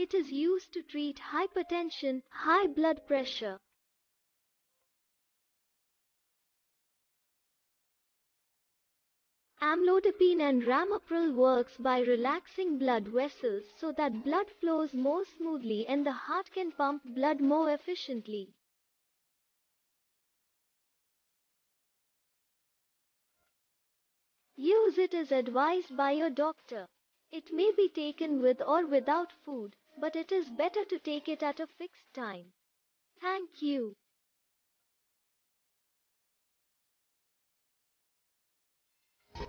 It is used to treat hypertension, high blood pressure. Amlodipine and ramipril works by relaxing blood vessels so that blood flows more smoothly and the heart can pump blood more efficiently. Use it as advised by your doctor. It may be taken with or without food, but it is better to take it at a fixed time. Thank you.